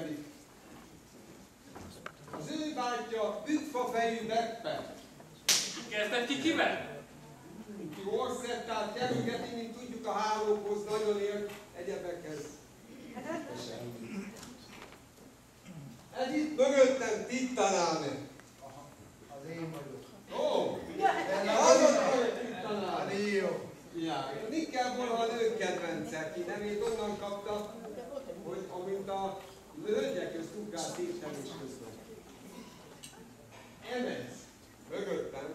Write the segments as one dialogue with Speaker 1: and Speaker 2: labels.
Speaker 1: után epekedik. Az ő bátyja ütfa fejű Beppe,
Speaker 2: Kezdett ki kivel?
Speaker 1: ki orszettát kerülgeti, mint tudjuk a hálókhoz, nagyon ért egyebekhez. Ez itt mögöttem tittanáne.
Speaker 3: Az én vagyok.
Speaker 1: Ó, azon vagy tittanáne.
Speaker 3: Hát jó.
Speaker 1: Ja, Mikkel Borha nők kedvence, ki nevét onnan kapta, hogy amint a hölgyek közt ugrál tételés közben. Emez, mögöttem,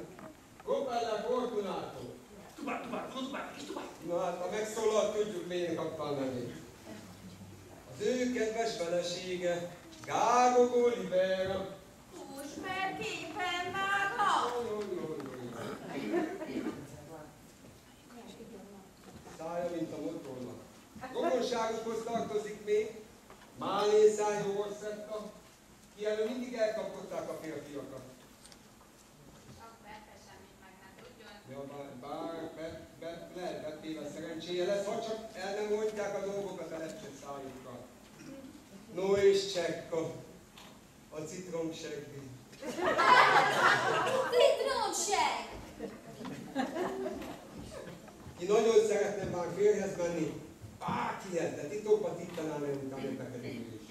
Speaker 1: Propeller Fortunato.
Speaker 2: Tubát, tubát, tubát, és tubát.
Speaker 1: Na hát, ha megszólalt, tudjuk, miért kapta a nevét. Az ő kedves felesége, Gágo Olivera.
Speaker 4: Ismer képen mága!
Speaker 1: Szája, mint a motornak. Rokonságukhoz tartozik még Málészájó Orszetta, ki elő mindig elkapották a férfiakat. Ja, bár, bár be, be, lehet betéve szerencséje lesz, ha csak el nem mondják a dolgokat a lepcset szájukkal. No és csekka, a citromseggi.
Speaker 5: Citromseg!
Speaker 1: Ki nagyon szeretne már férhez menni, bárkihez, de titokba tittanál meg utána bekerülés.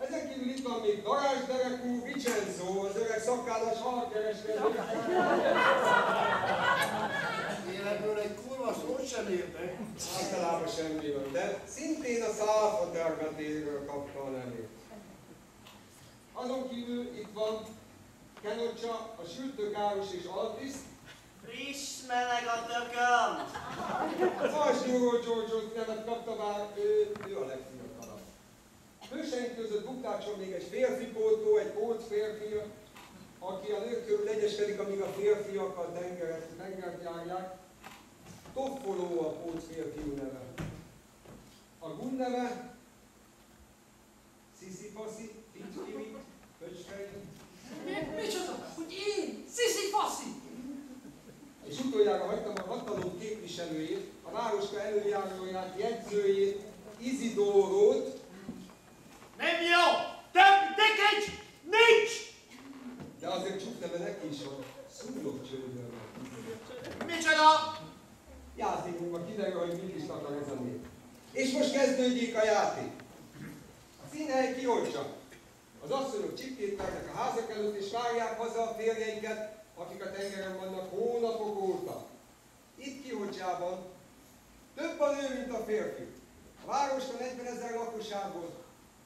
Speaker 1: Ezen kívül itt van még Darázs Derekú Vicenzo, az öreg szakállas halkereskedő.
Speaker 3: Életből egy kurva szót sem értek.
Speaker 1: Általában semmiről, de szintén a Száfa termetéről kapta a nevét. Azon kívül itt van Kenocsa, a Sültőkáros és Altis,
Speaker 6: Friss meleg a tököm!
Speaker 1: Fals Nyugó George nevet kapta, bár ő, ő a legfiatalabb. Hőseink között buktácson még egy férfi pótó, egy pót férfi, aki a nők körül egyeskedik, amíg a férfiak a tengeret, tengert járják. Toffoló a pót férfiú neve. A gun neve Sziszifaszi, Fitzkivit, Pöcskei,
Speaker 7: Micsoda? Hogy én? Sziszi faszi!
Speaker 1: és utoljára hagytam a hatalom képviselőjét, a városka előjáróját, jegyzőjét, Izidórót.
Speaker 6: Nem jó! Több dekegy nincs!
Speaker 1: De azért csukneve neki is van. Szúrok csődön.
Speaker 6: Micsoda?
Speaker 1: Játékunkba kiderül, hogy mit is akar ez a nép. És most kezdődjék a játék. A színhely kioltsa. Az asszonyok csipkét a házak előtt, és várják haza a férjeiket, akik a tengeren vannak hónapok óta. Itt Kihoncsában több a nő, mint a férfi. A városban 40 ezer lakosságból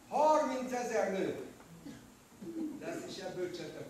Speaker 1: 30 ezer nő. Lesz is ebből
Speaker 8: csetek.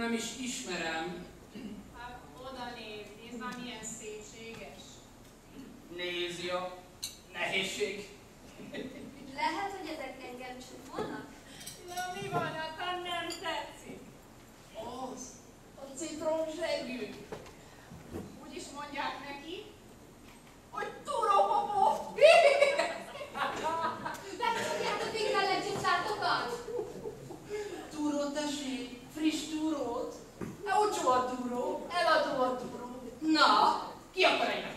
Speaker 8: nem
Speaker 9: is
Speaker 7: ismerem.
Speaker 5: Hát oda néz, nézd már milyen szépséges.
Speaker 7: a nehézség.
Speaker 8: Lehet, hogy ezek engem csúfolnak?
Speaker 5: Na mi van, hát nem tetszik?
Speaker 7: Az, a citrom zsegű.
Speaker 5: Úgy is mondják
Speaker 4: No, io prego.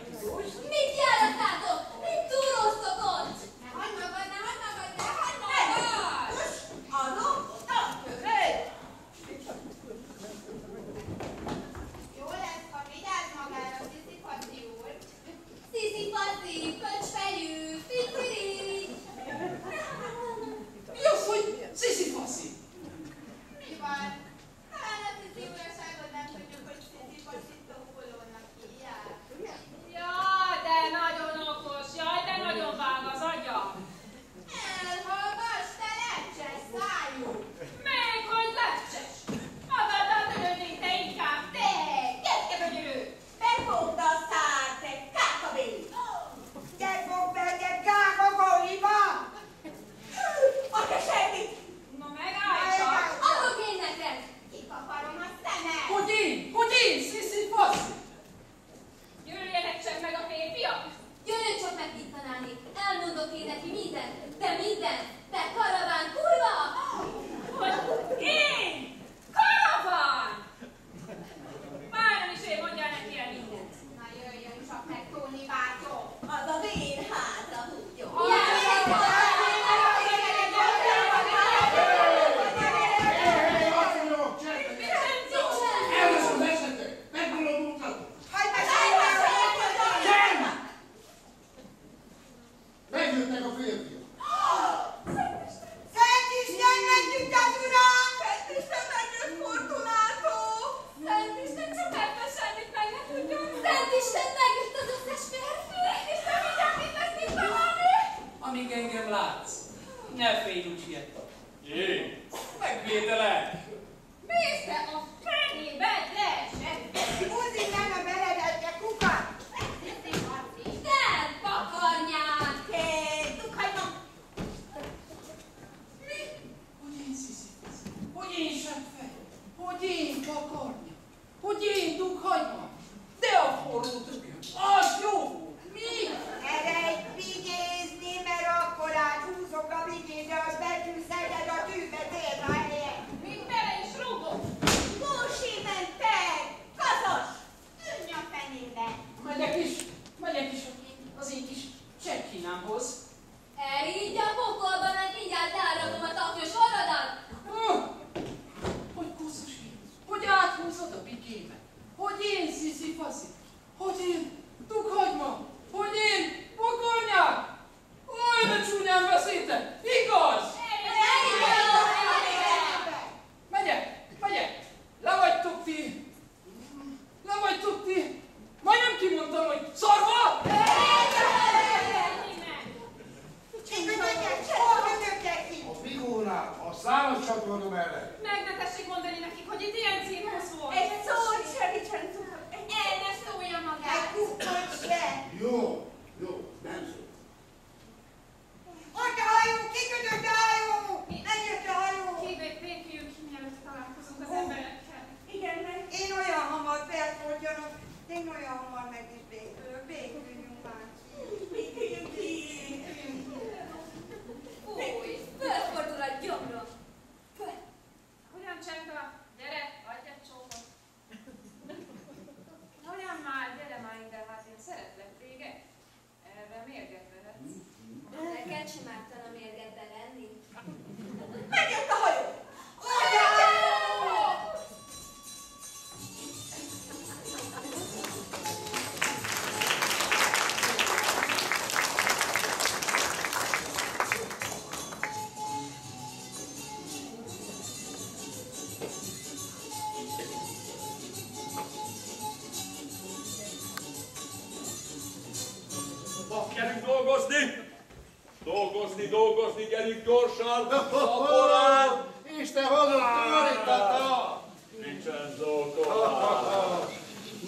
Speaker 2: Gyerünk gyorsan! Szaporán!
Speaker 10: Isten hozott tanította!
Speaker 2: Vincenzo Kovács!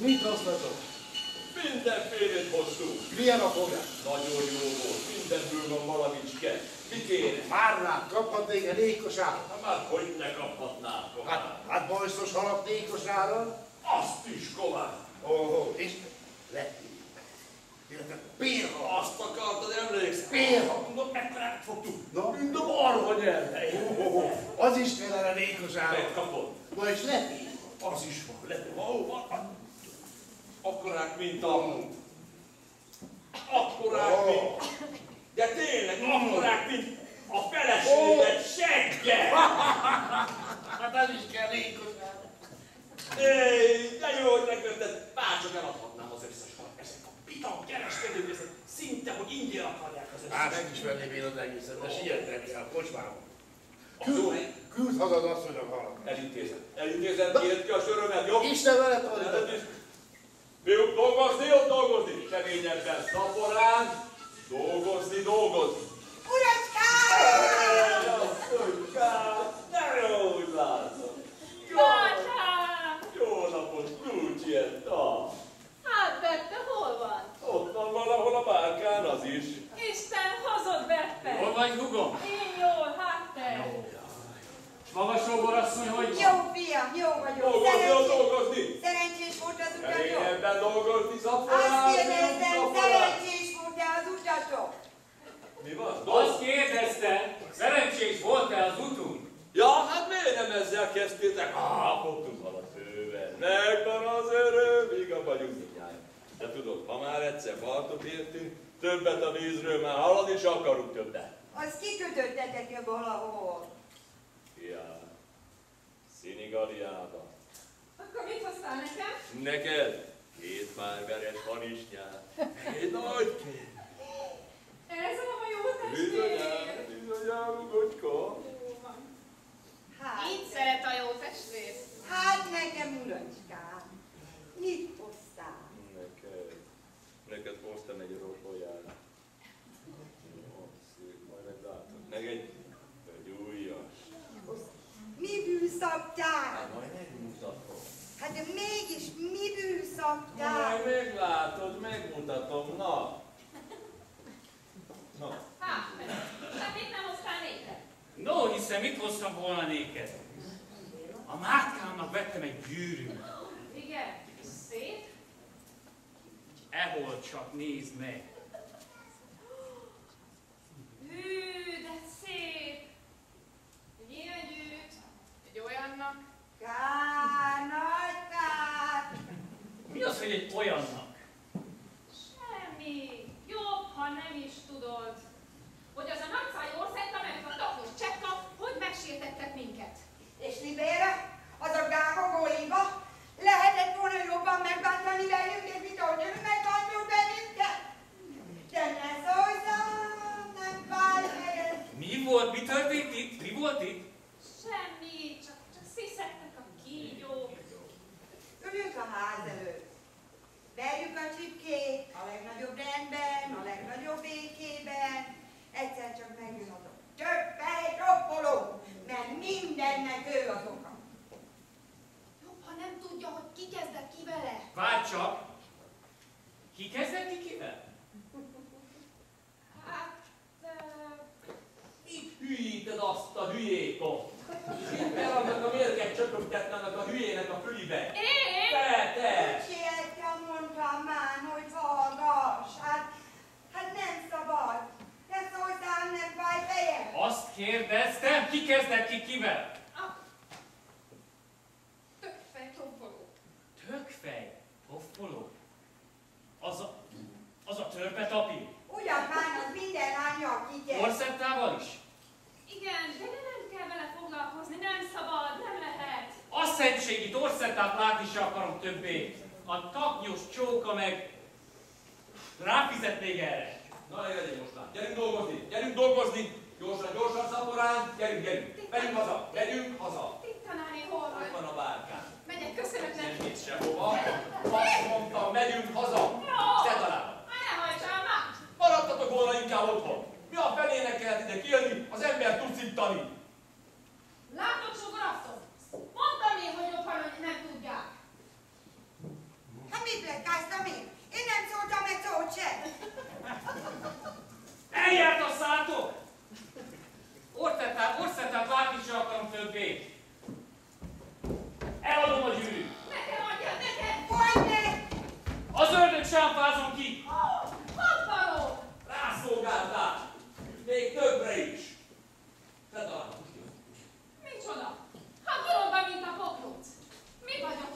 Speaker 10: Mit hoztatok?
Speaker 2: Mindenfélét hoztunk.
Speaker 10: Milyen a fogás?
Speaker 2: Nagyon jó volt, mindenből van valamicske. Mi kéne?
Speaker 10: Már rá, kaphatnék egy ékosát.
Speaker 2: Hát már hogy ne kaphatnák, Kovács?
Speaker 10: Hát, hát bajszos halat ékosára.
Speaker 2: Azt is, Kovács!
Speaker 10: Ó, oh, és lett. Illetve pélha.
Speaker 2: Azt akartad, emlékszel?
Speaker 10: Pélha.
Speaker 2: Mondom, mekkorát fogtuk.
Speaker 10: Na?
Speaker 2: Mind a marha nyelve.
Speaker 10: Oh, oh, az is kellene ékosára.
Speaker 2: Megkapod.
Speaker 10: Na és lett.
Speaker 2: Az is van, le, ó, van. Akkorák, mint a... Akkorák, mint... De tényleg, akkorák, mint a feleséged segge!
Speaker 10: Hát az is kell ékosára.
Speaker 2: Éj, de jó, hogy megvetted. Bárcsak eladhatnám az összes a kereskedők, ezek szinte, hogy ingyen akarják az
Speaker 10: Hát
Speaker 2: összes.
Speaker 10: megismerném én az egészet, de kell, kocsmába.
Speaker 2: A jó hely.
Speaker 10: Küld haza az asszonynak halat.
Speaker 2: Elintézem. Elintézem, kért ki a sörömet, jó?
Speaker 10: Isten veled
Speaker 2: is. Fiúk, dolgozni, ott dolgozni. Seményebben, szaporán. Dolgozni, dolgozni.
Speaker 4: Uracskám!
Speaker 2: Ne jó, úgy látszott. Jó,
Speaker 5: Bátyám!
Speaker 2: jó napot, Lucietta.
Speaker 5: Hát, Beppe, hol van?
Speaker 2: Ott van valahol a bárkán az is.
Speaker 5: Isten, hozott Beppe!
Speaker 11: Hol vagy, hugom?
Speaker 5: Én jól, hát te!
Speaker 11: S magasó borasszony, hogy van?
Speaker 4: Jó fiam, jó vagyok.
Speaker 2: Dolgozni,
Speaker 4: Szerencsés,
Speaker 2: dolgozni.
Speaker 4: szerencsés volt az utatok.
Speaker 2: Keményebben dolgozni,
Speaker 4: Azt
Speaker 2: szaporán,
Speaker 4: kérdeztem, szerencsés volt-e az utatok?
Speaker 2: Mi van?
Speaker 11: Azt kérdezte, szerencsés volt-e az utunk?
Speaker 2: Ja, hát miért nem ezzel kezdtétek? Á, fogtunk halat fővel. Megvan az erő, míg a vagyunk. De tudod, ha már egyszer partot értünk, többet a vízről már hallani is akarunk többet.
Speaker 4: Az kikötöttetek valahol.
Speaker 2: Ja, Szinigaliába.
Speaker 5: Akkor mit hoztál nekem?
Speaker 2: Neked két márveres harisnyát. Egy nagy kép.
Speaker 5: Ez a
Speaker 2: Bizonyám,
Speaker 5: testvér!
Speaker 2: bizonyám, ugocska.
Speaker 5: Jó van.
Speaker 4: Hát,
Speaker 5: Így szeret a jó testvér.
Speaker 4: hát nekem uracskám. Mit
Speaker 2: benneteket Horten egy rokonjára. Majd meglátok. Meg egy, egy újas.
Speaker 4: Mi bűszaptál?
Speaker 2: Hát majd megmutatom.
Speaker 4: Hát de mégis mi bűszaptál?
Speaker 2: Majd meglátod, megmutatom, na. Na.
Speaker 5: Hát, hát itt nem hoztál néked?
Speaker 11: No, hiszen mit hoztam volna néked? A mátkámnak vettem egy gyűrűt.
Speaker 5: Igen, szép
Speaker 11: ehol csak nézd meg.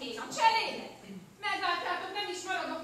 Speaker 5: én a cserének. Megváltátok, nem is maradok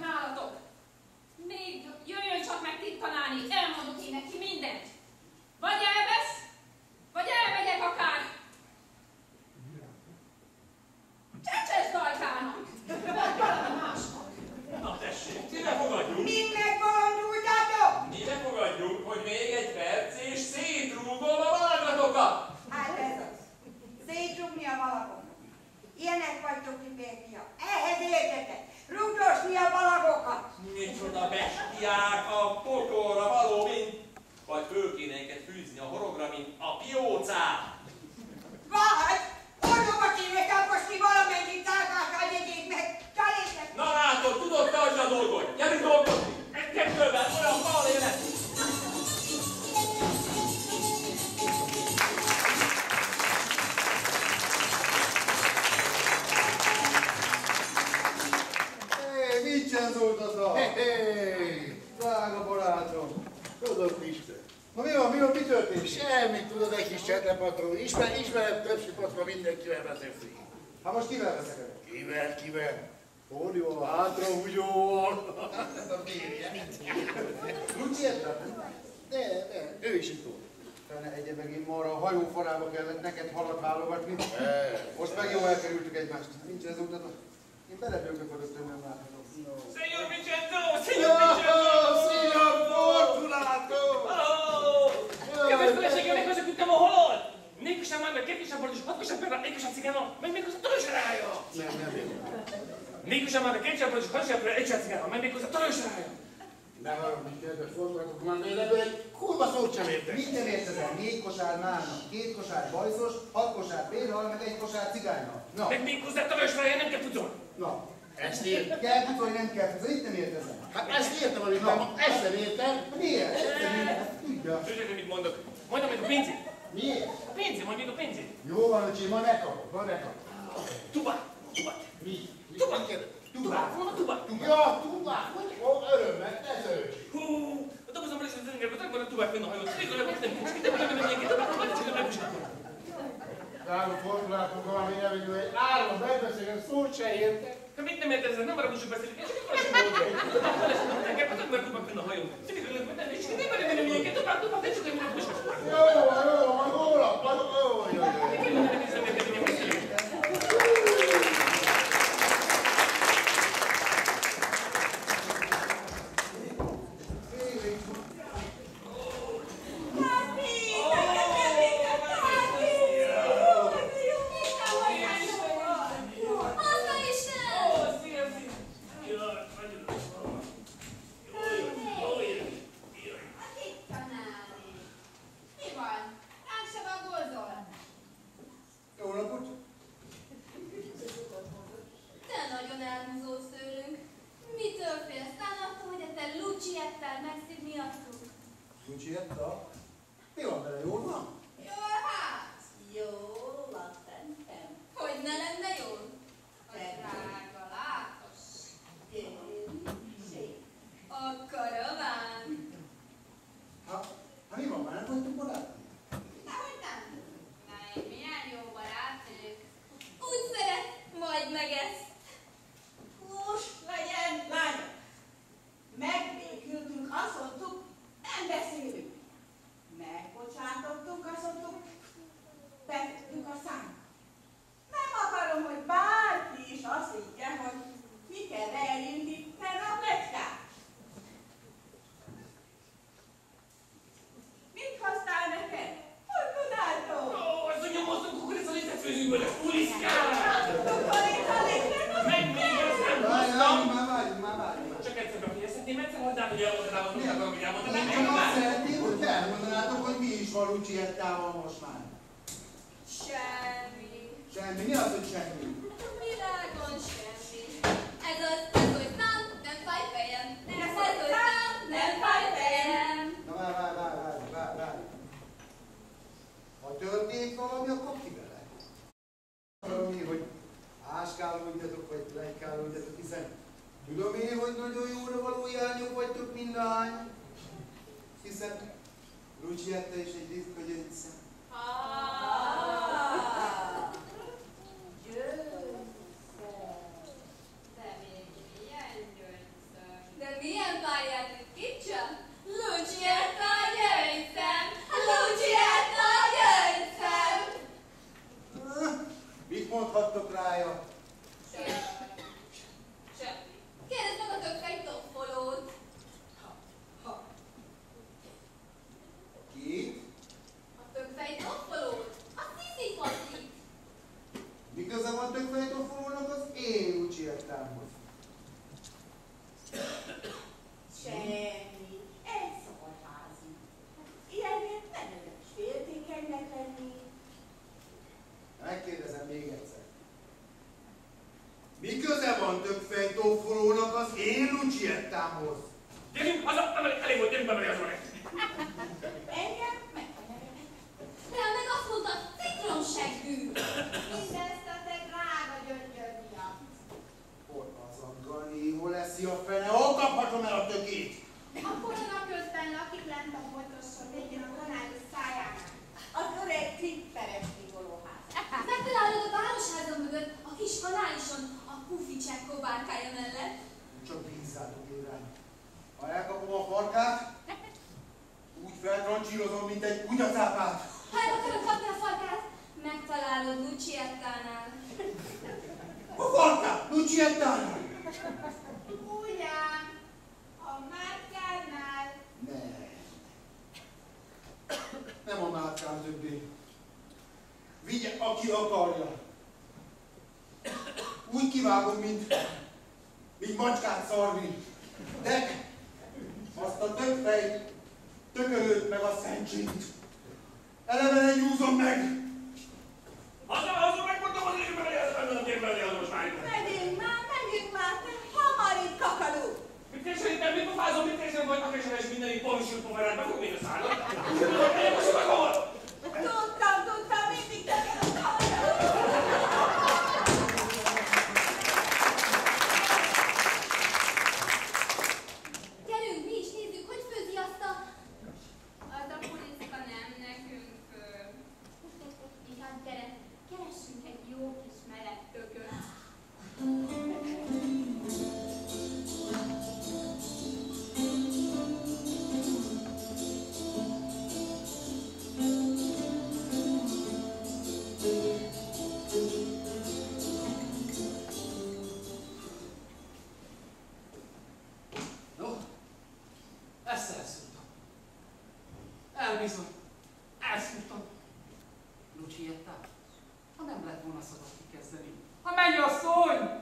Speaker 3: nem
Speaker 7: lett volna szabad kikezdeni. A mennyasszony!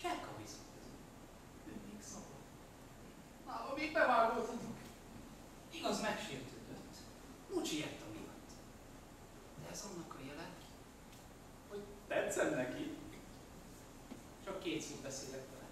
Speaker 7: Csekka viszont. Mindig szabad. Nála még bevágódhatunk. Igaz, megsértődött. Mucsiett a miatt. De ez annak a jele, hogy tetszem neki. Csak két szót beszélek vele.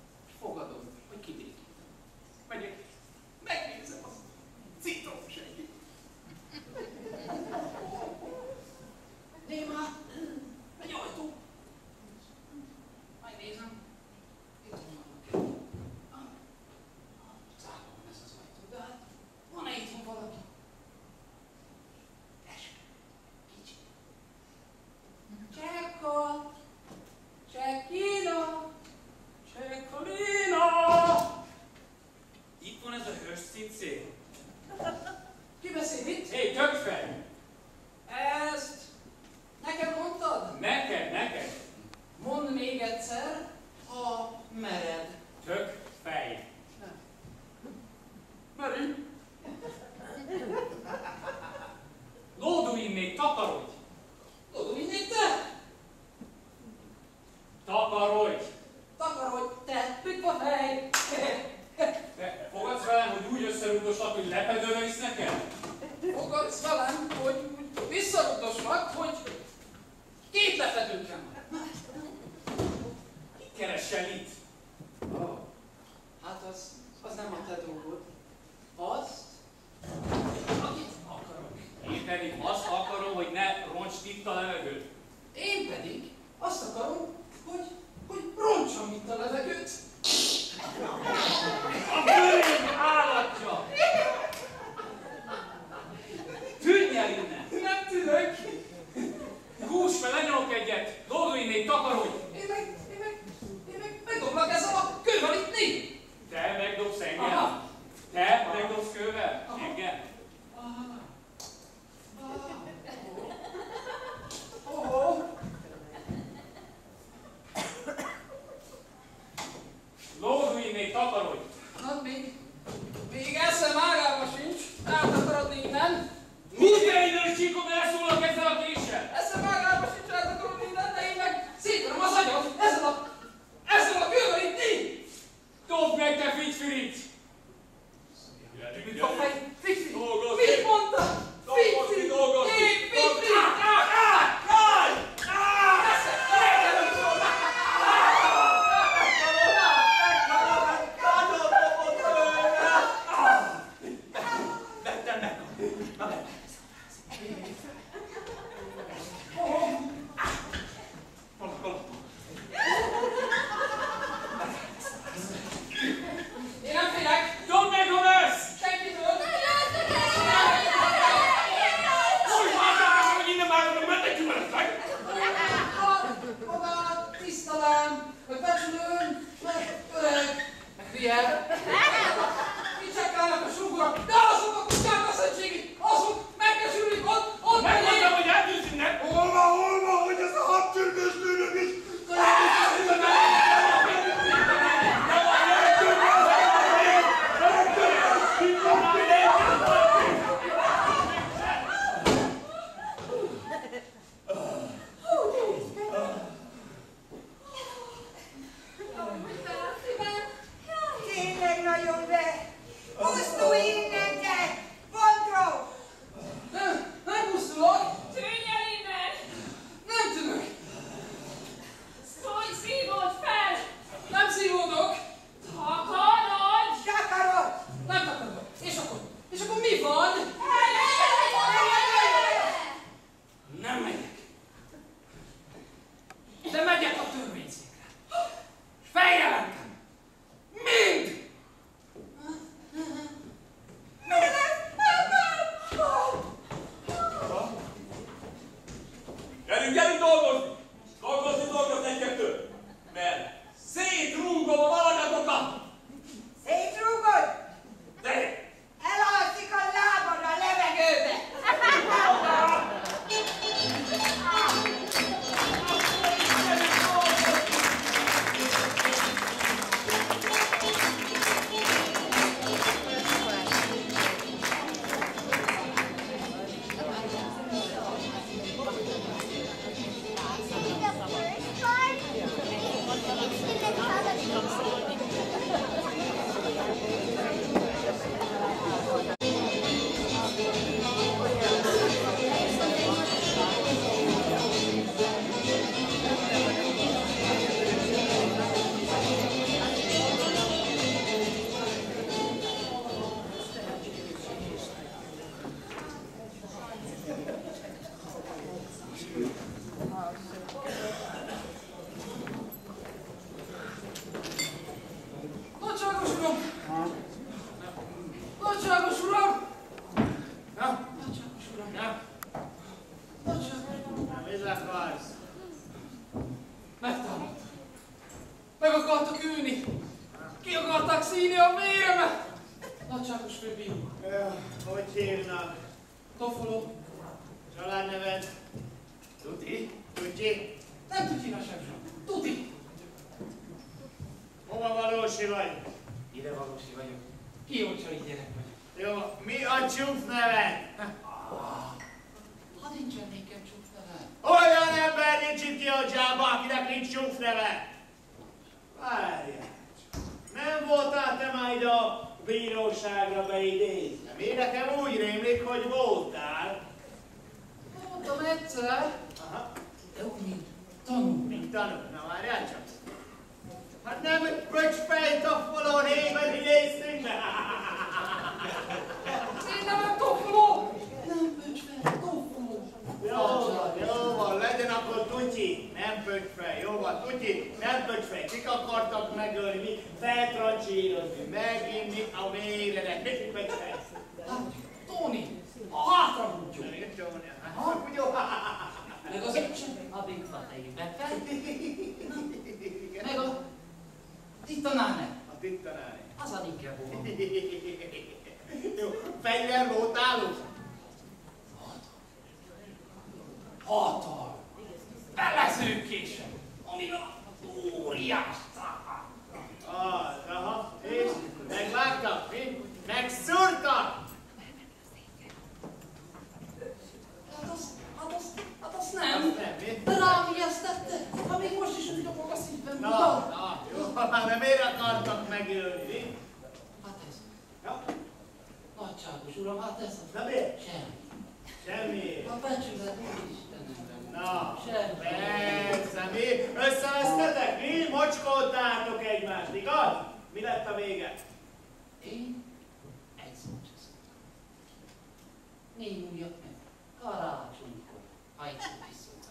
Speaker 12: mi újjak
Speaker 7: meg? Karácsonykor.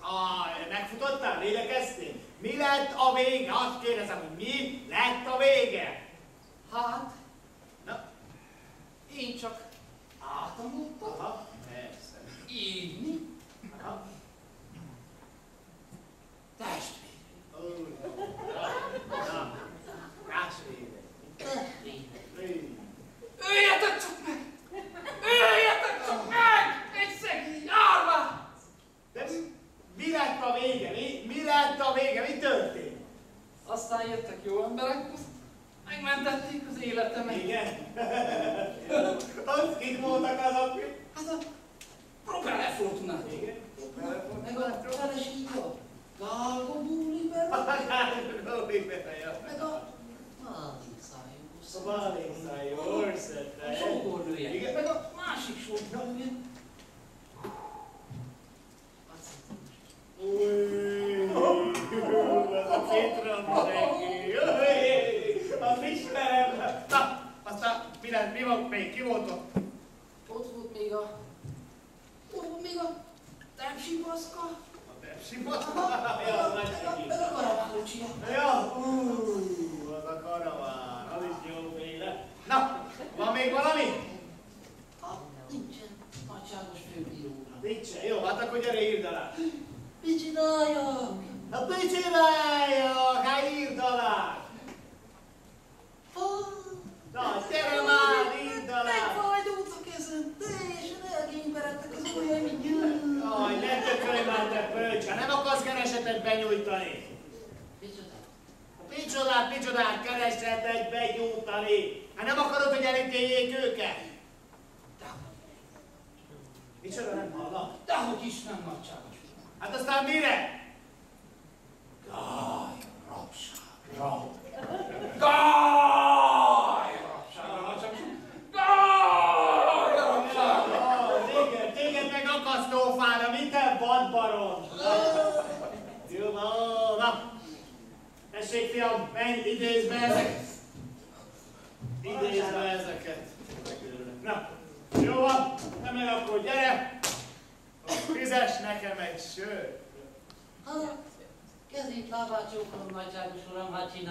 Speaker 12: Ah, megfutottál? Lélekeztél? Mi lett a vége? Azt kérdezem, hogy mi lett a vége? Hát,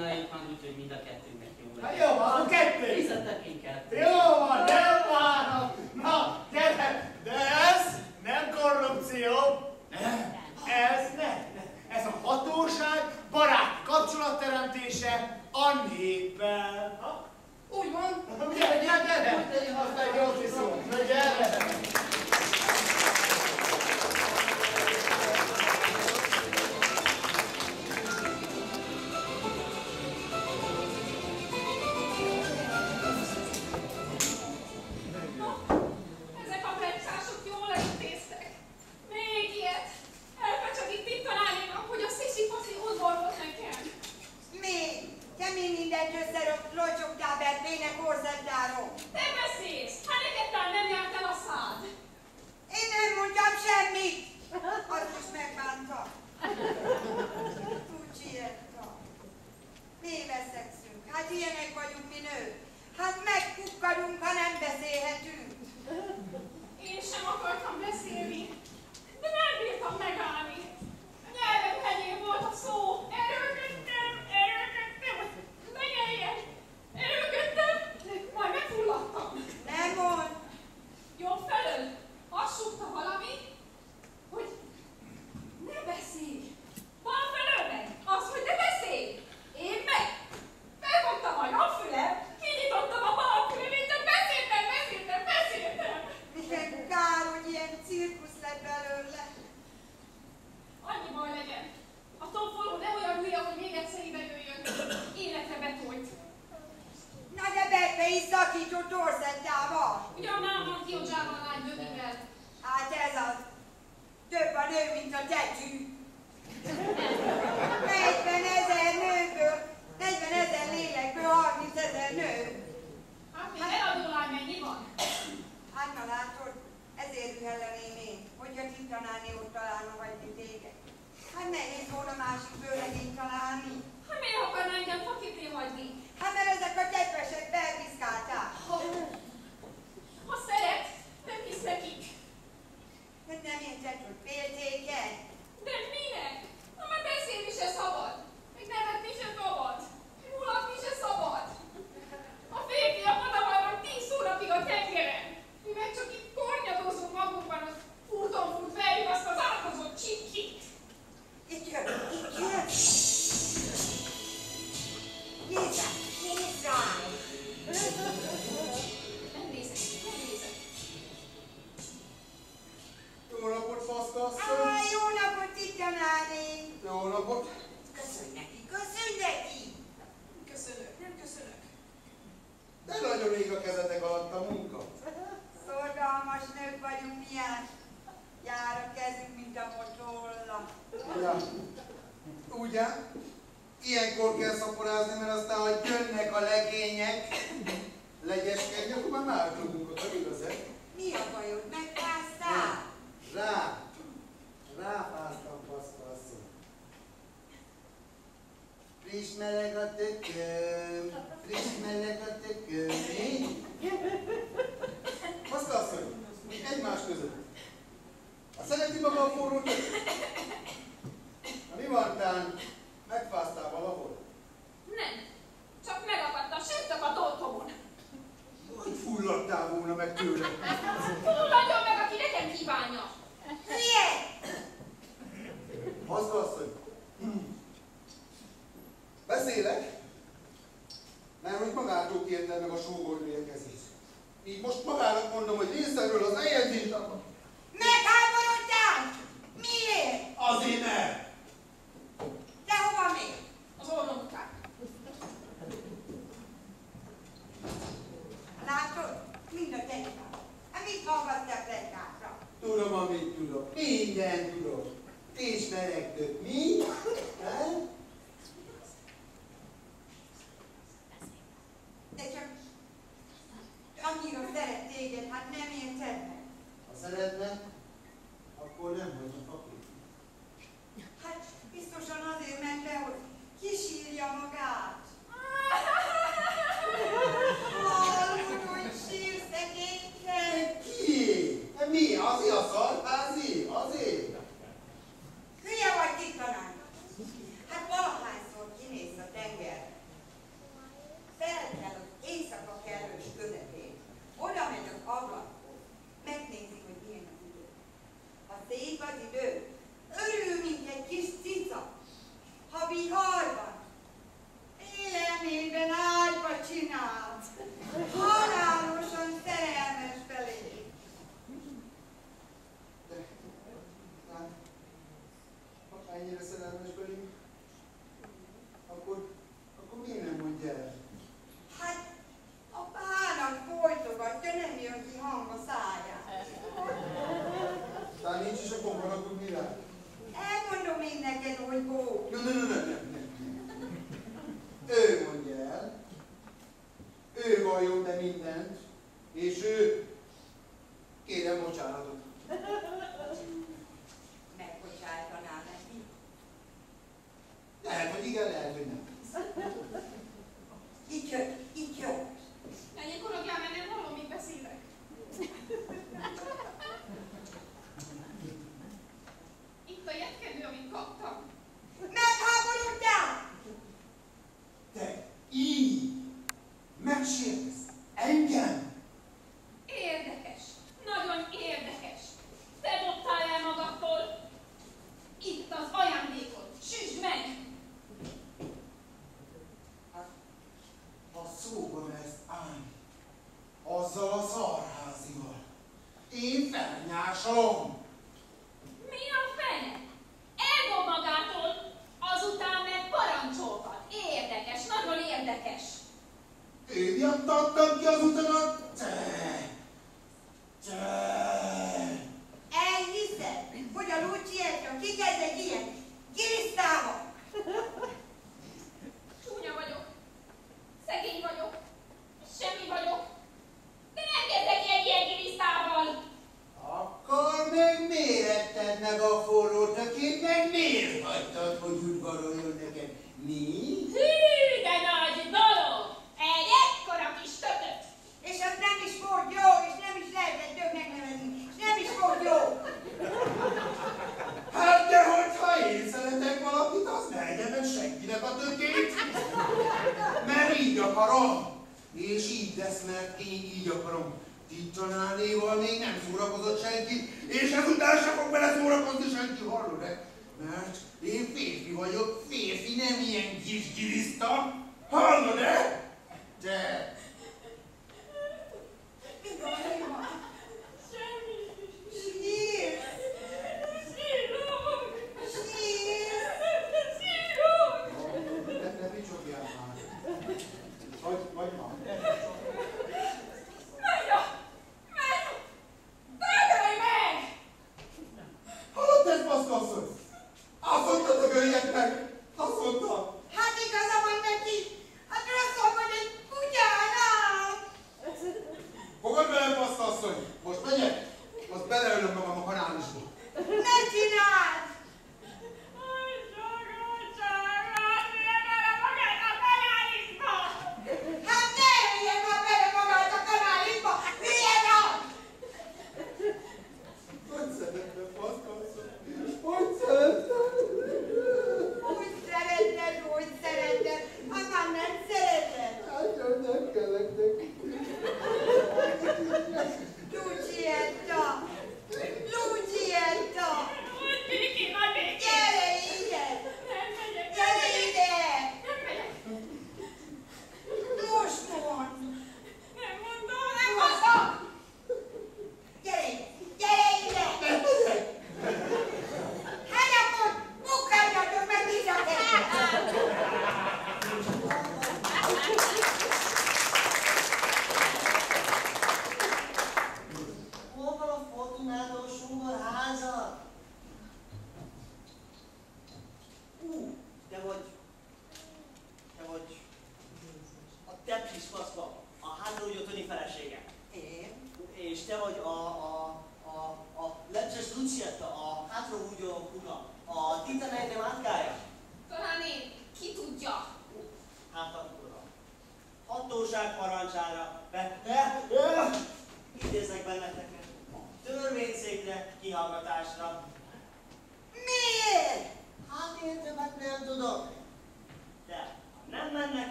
Speaker 6: csináljuk már úgy, hogy mind a kettőnknek jó legyen.
Speaker 12: Hát jó van, a kettő!
Speaker 6: Fizetek én.
Speaker 12: Jó van, nem várom! Na, gyere! De ez nem korrupció! Nem. Ez nem. Ez a hatóság barát kapcsolatteremtése a néppel.
Speaker 6: Úgy van?
Speaker 12: Hát gyere, gyere, gyere!
Speaker 5: Aztán
Speaker 13: jól
Speaker 3: kiszólt. Gyere!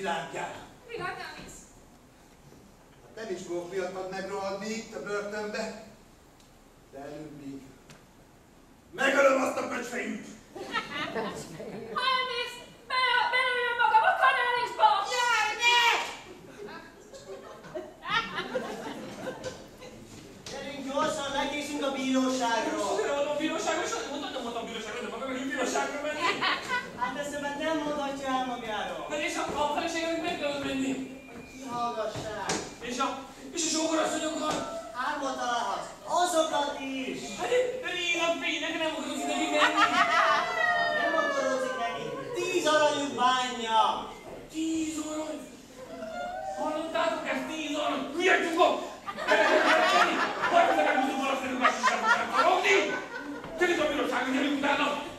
Speaker 3: Világjára.
Speaker 13: Világ nem visz.
Speaker 3: Hát nem is fogok miattad megrohadni itt a börtönbe. De előbb még megölöm azt a pöcsfejűt!
Speaker 13: Ha elmész, be, belőlem magam a kanálisba!
Speaker 4: Jaj, ne!
Speaker 12: Gyerünk gyorsan, megkészünk a bíróságról.
Speaker 11: A bíróságos, mondtam, nem mondtam bíróságra, de maga meg bíróságra menni.
Speaker 12: Hát ezt ebben nem mondhatja el magáról.
Speaker 11: Mert és a, a feleségem meg kell menni.
Speaker 12: Hallgassák.
Speaker 11: És a, és a sógorasszonyokat.
Speaker 12: Hármat találhatsz. Azokat is.
Speaker 11: Hát rég a fénynek nem akarok neki menni.
Speaker 12: Nem akarózik neki. Tíz aranyuk bánja.
Speaker 11: Tíz arany. Hallottátok ezt? Tíz arany. Hülye csukok! Gyerünk, Hogy te megmutatom valószínűleg más is nem tudnak farogni? Gyerünk a bíróságra, gyerünk utána!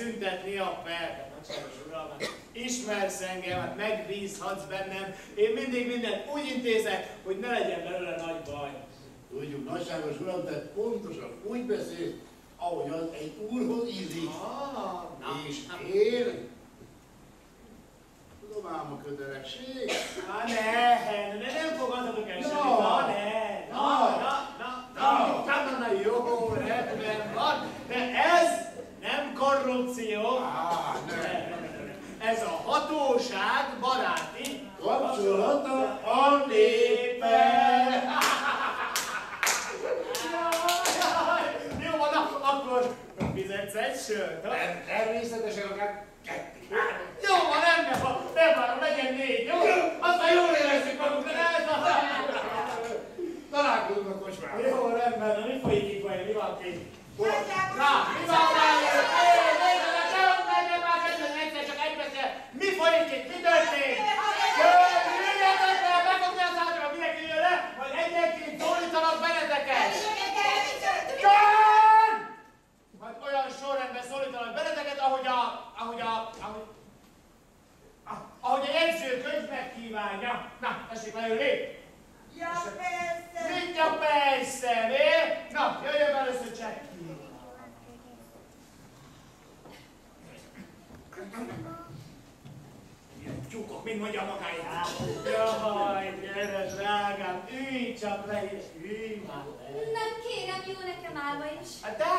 Speaker 12: Szüntetni a pert. Nagyságos uram, ismersz engem, hát megbízhatsz bennem. Én mindig mindent úgy intézek, hogy ne legyen belőle nagy baj.
Speaker 10: Tudjuk, nagyságos uram, te pontosan úgy beszélsz, ahogy az egy úrhoz ízik.
Speaker 12: Ah, na,
Speaker 10: És
Speaker 12: na.
Speaker 10: én tudom ám a kötelekség.
Speaker 12: Na ne, ne, nem fogadhatok el
Speaker 10: Na.
Speaker 12: semmit. Na ne, na, na, na, na, na, na, na, jó, rendben van. De ez nem korrupció.
Speaker 10: Á,
Speaker 12: Nem,
Speaker 10: nem.
Speaker 12: nem, nem, nem. Ez a hatóság baráti
Speaker 10: Kapcsolata a néppel.
Speaker 12: Jó van, akkor fizetsz egy sört, ha?
Speaker 10: Nem, természetesen akár kettő.
Speaker 12: Jó van, van, nem várom, legyen négy, jó? Aztán jól érezzük magunkat, ez a...
Speaker 10: Találkozunk a kocsmában.
Speaker 12: Jó, rendben, mi folyik itt vajon, mi van két? Na, mi van nézd, ne nem menjen már kezdeni egyszer, csak egy beszél. Mi folyik itt, mi történik? Jöjjetek befogni az ágyra, mindenki jön le, vagy egyenként szólítanak benneteket. Csend! much.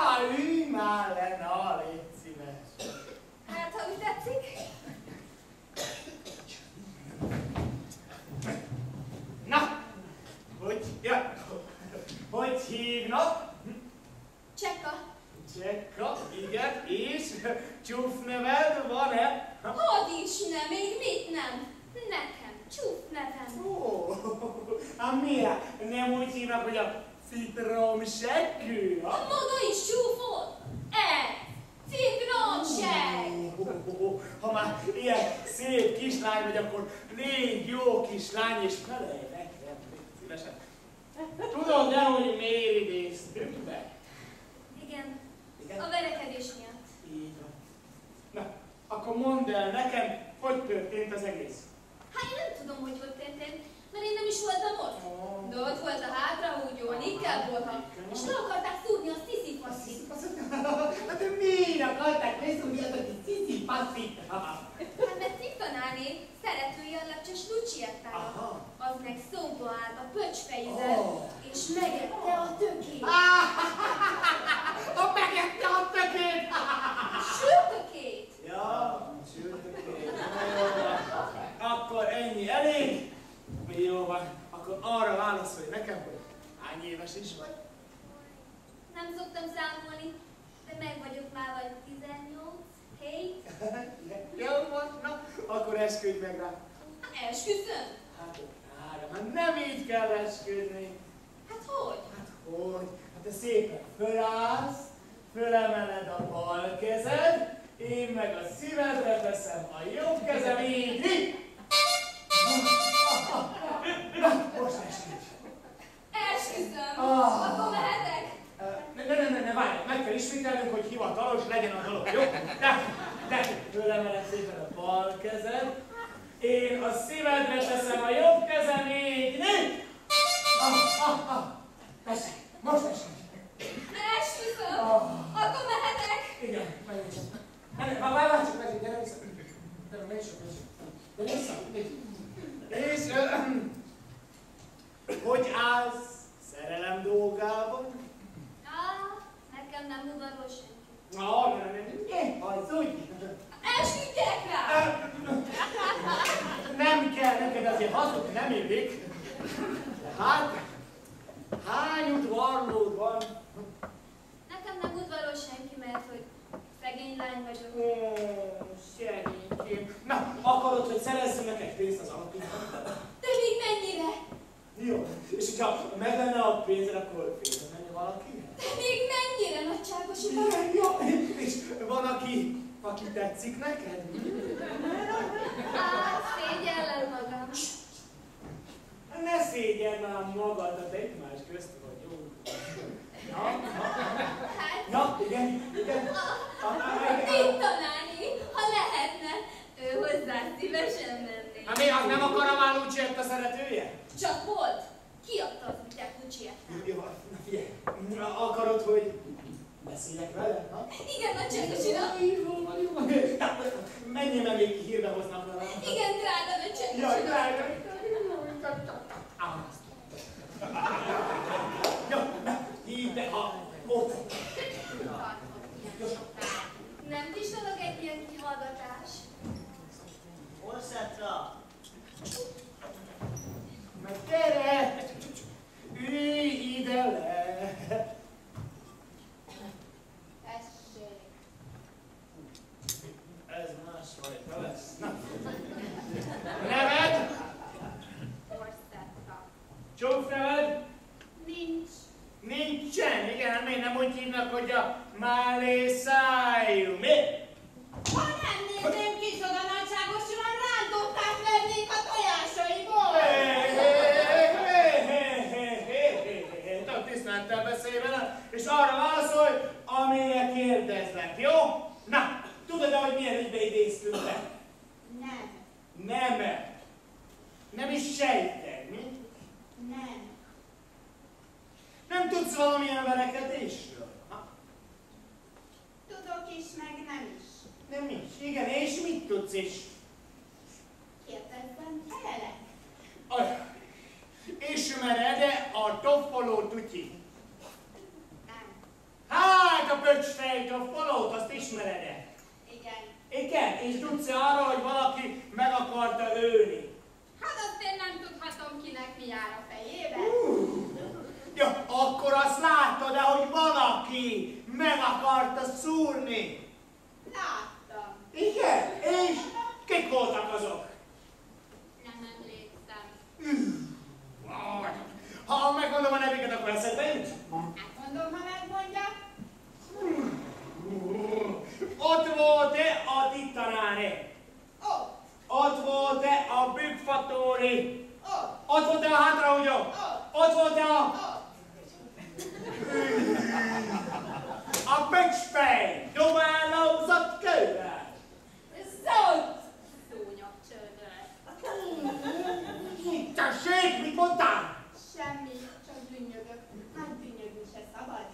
Speaker 12: Igen, és
Speaker 5: mit
Speaker 12: tudsz
Speaker 13: is? Képekben telek.
Speaker 12: A... Ismered-e a toffoló
Speaker 13: tutyit?
Speaker 12: Hát a pöcsfej toffolót, azt ismered-e?
Speaker 13: Igen.
Speaker 12: Igen? És tudsz -e arra, hogy valaki meg akarta ölni?
Speaker 13: Hát azt én nem tudhatom, kinek mi jár a fejében. Uh.
Speaker 12: Ja, akkor azt láttad de hogy valaki meg akarta szúrni?
Speaker 13: Lát.
Speaker 12: Igen? És kik voltak azok?
Speaker 13: Nem emlékszem.
Speaker 12: Ha megmondom a nevüket, akkor eszedbe jut?
Speaker 13: Hát ha megmondja.
Speaker 12: Ott volt-e a titanáre?
Speaker 13: Ott.
Speaker 12: Volt-e a bükkfatóri?
Speaker 13: Ott.
Speaker 12: Volt-e a hátrahugyó?
Speaker 13: Ott.
Speaker 12: Volt-e a...
Speaker 13: Ott.
Speaker 12: A becsfej, dobálózott kővel.
Speaker 13: Viszont! Szúnyog csődölet.
Speaker 12: Tessék, mit mondtál?
Speaker 13: Semmi, csak dünnyögök. Hát dünnyögni se szabad.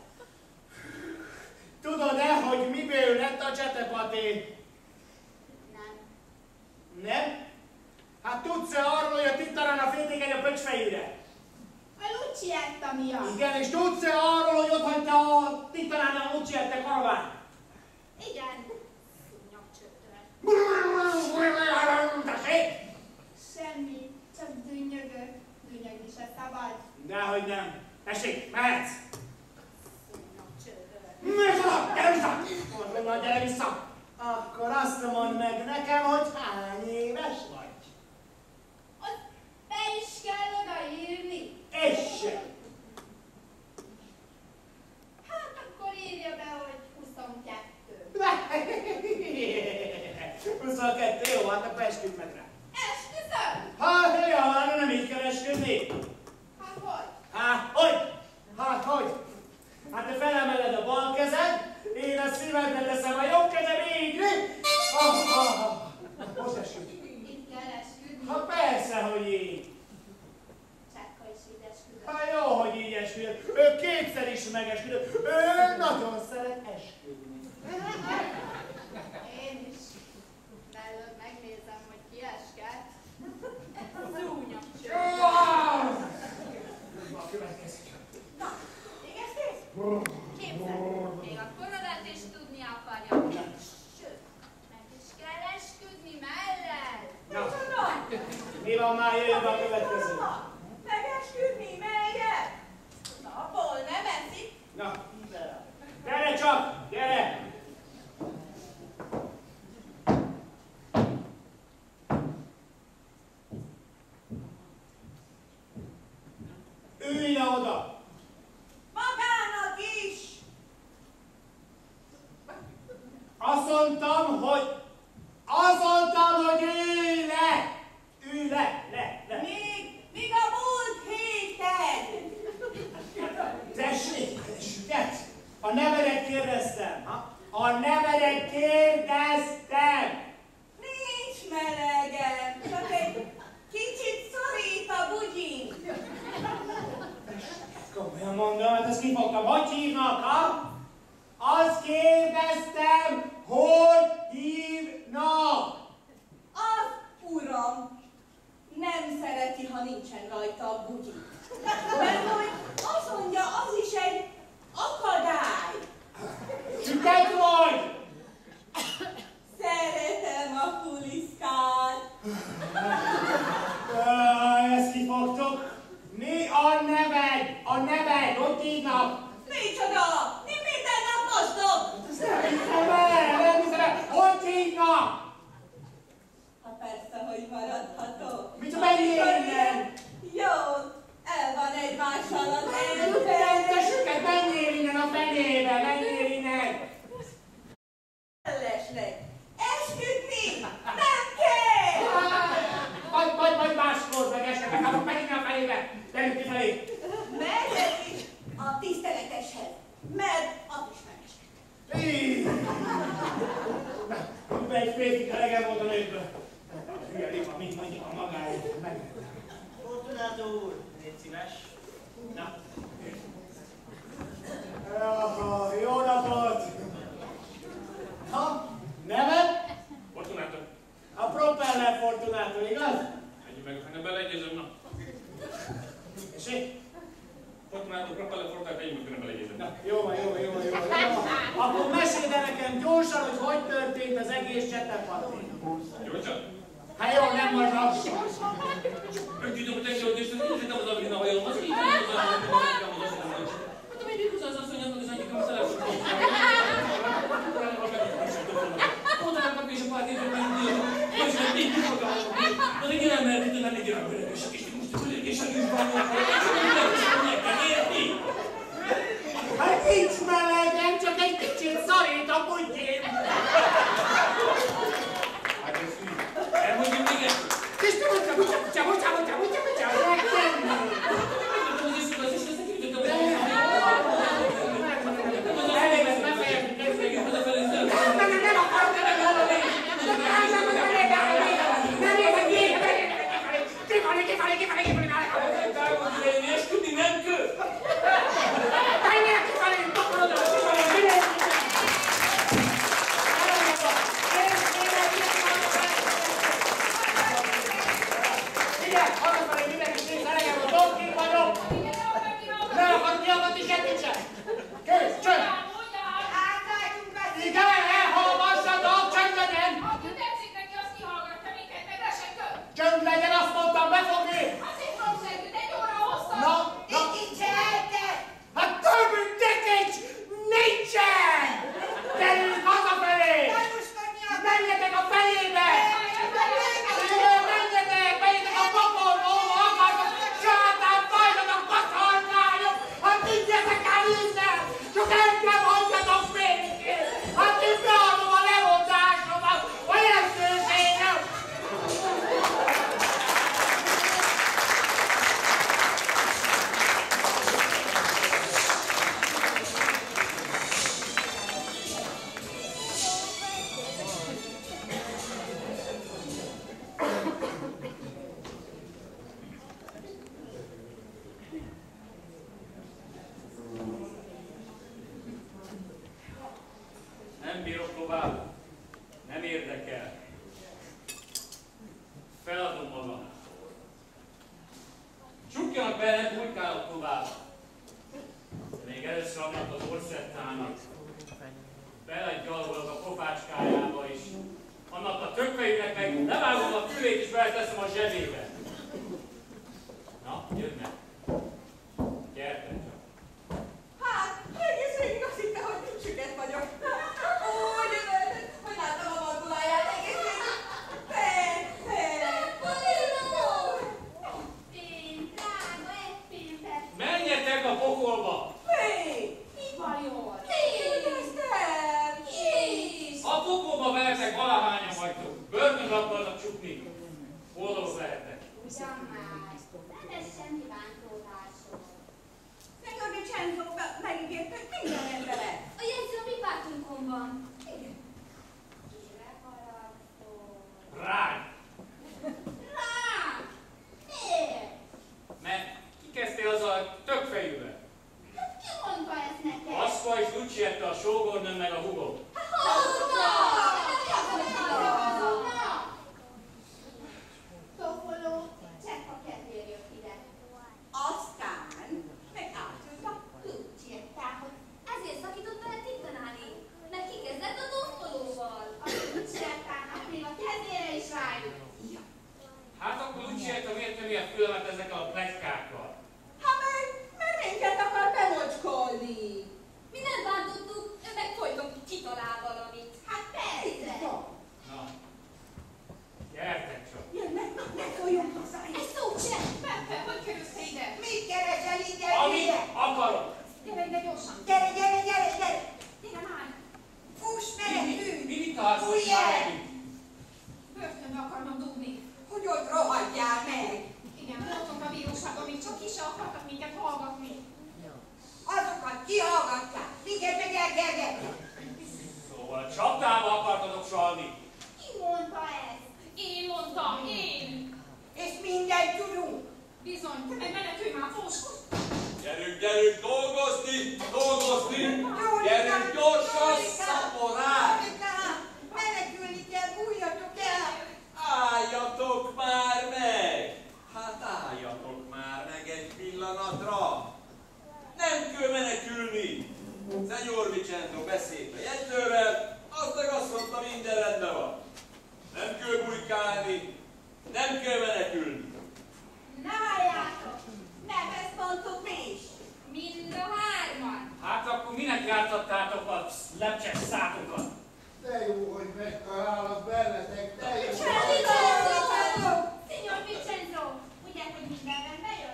Speaker 12: Tudod-e, hogy miből lett a csetepaté?
Speaker 13: Nem.
Speaker 12: Nem? Hát tudsz-e arról, hogy a titaran a féltékeny a pöcsfejűre?
Speaker 13: A Lucietta miatt.
Speaker 12: Igen, és tudsz-e arról, hogy ott hagyta a titanánál a Lucietta karaván?
Speaker 13: Igen. Semmi, csak dünnyögök. Dünnyögni se szabad.
Speaker 12: Dehogy nem. Tessék, mehetsz! Micsoda, gyere vissza! Fordulna, gyere vissza! Akkor azt mondd meg nekem, hogy hány éves vagy.
Speaker 5: Ott be is kell odaírni.
Speaker 12: És sem.
Speaker 5: Hát akkor írja be, hogy 22.
Speaker 12: 22, jó, hát akkor esküdj meg rá.
Speaker 5: Esküszöm?
Speaker 12: Hát, jó, hát nem így kell esküdni.
Speaker 5: Hát hogy?
Speaker 12: Hát, hogy? Hát, hogy? Hát te felemeled a bal kezed, én a szívedre teszem a jobb kezem így. Ah, ah, ah. Most esküdj.
Speaker 5: Itt kell esküdni.
Speaker 12: Hát persze, hogy így. Hát jó, hogy így esküdött. Ő kétszer is megesküdött. Ő nagyon szeret esküdni.
Speaker 5: Én is. De előbb megnézem, hogy ki eskelt. Szúnyog csődör.
Speaker 12: A következő.
Speaker 5: Végeztél? Képzeld, még a koronát is tudni akarja. Sőt, meg is kell esküdni mellett.
Speaker 12: Na, mi van már jöjjön a
Speaker 13: Allah'tan. Güdümden gördüğünüz gibi de o zaman bir havaya
Speaker 5: olmaz ki.
Speaker 13: Hatta ben
Speaker 5: bir sensasyon yanında sanki kımsalar. O
Speaker 4: da bak bir şey
Speaker 5: parti
Speaker 8: ediyorum diyor. Başka bir şey yok. Bana gelen
Speaker 5: merdivenlerle gelen böyle bir şey. İşte bu
Speaker 13: böyle geçen gün var.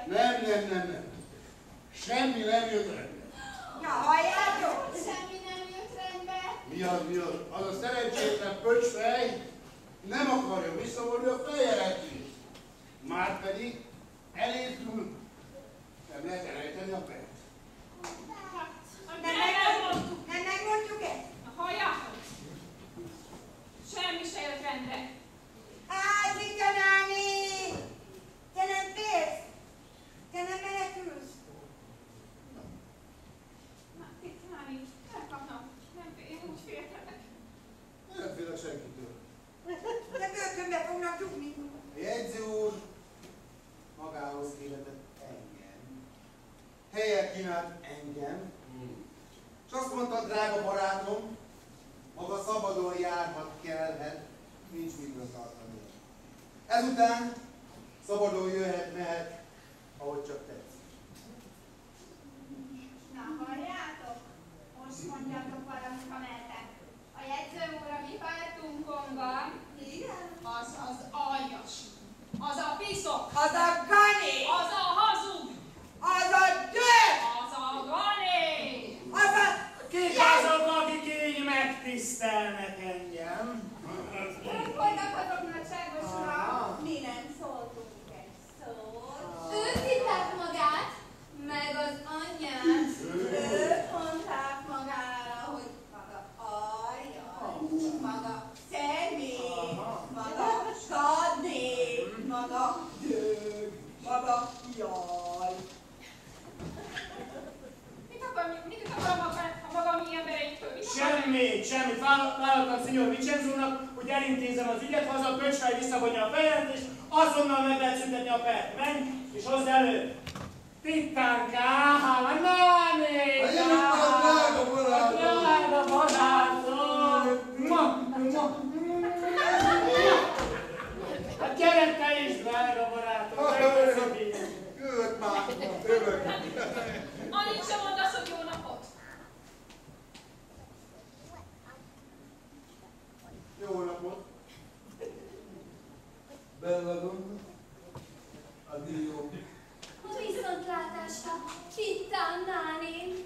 Speaker 13: Nem,
Speaker 8: nem,
Speaker 14: nem, nem.
Speaker 10: Semmi nem jött rendbe.
Speaker 4: Na, halljátok?
Speaker 5: Semmi nem jött rendbe.
Speaker 10: Mi az, mi az? Az a szerencsétlen pöcsfej nem akarja visszavonni a feljelentést. Márpedig elétül nem lehet elejteni a pert.
Speaker 4: Nem, megmondtuk-e? megmondtuk ezt?
Speaker 5: Halljátok? Semmi se jött rendbe.
Speaker 4: Te nem menekülsz? Nem.
Speaker 5: Már itt már így. Elkapnak. Nem, én úgy félek.
Speaker 10: Nem félek senkitől.
Speaker 4: De börtönbe fognak dugni.
Speaker 3: Jegyző úr, engem. Helyet kínált engem. Hmm. És azt mondta, barátom, maga szabadon járhat, kellhet, nincs miről tartani. Ezután szabadon jöhet, mehet, ahogy csak tetszik.
Speaker 5: Na, halljátok? Most mondjátok valamit, ha mertek. A jegyzőmóra mi pártunkon van?
Speaker 4: Igen?
Speaker 5: Az az aljas. Az a piszok.
Speaker 4: Az a gani.
Speaker 5: Az a hazug.
Speaker 4: Az a gyöv.
Speaker 5: Az a gani.
Speaker 4: Az a...
Speaker 12: Kik azok, akik így megtisztelnek engem?
Speaker 5: Folytathatok nagyságos uram. Ah.
Speaker 4: Mi nem szóltunk egy szót.
Speaker 8: Ah mondták magát, meg az anyját,
Speaker 4: ők mondták magára, hogy maga alja, maga személy, maga skadné, maga dög, maga jaj
Speaker 5: mit akar a magam ilyen embereitől?
Speaker 12: Semmi,
Speaker 15: semmit. Vállaltam Senior Vicenzónak, hogy elintézem az ügyet haza, Pöcskály visszavonja a feljelentést, azonnal meg lehet szüntetni a pert. Menj, és hozz elő! Titánká, nánéká!
Speaker 3: A drága barátom!
Speaker 15: A drága barátom! Ma, ma, Hát gyere te is, drága barátom! Megköszönjük!
Speaker 3: örök már, örök.
Speaker 12: Annyit sem mondasz, hogy jó napot.
Speaker 3: Jó napot. Belladonna. Addio.
Speaker 12: Viszontlátásra,
Speaker 5: Fitta Nani.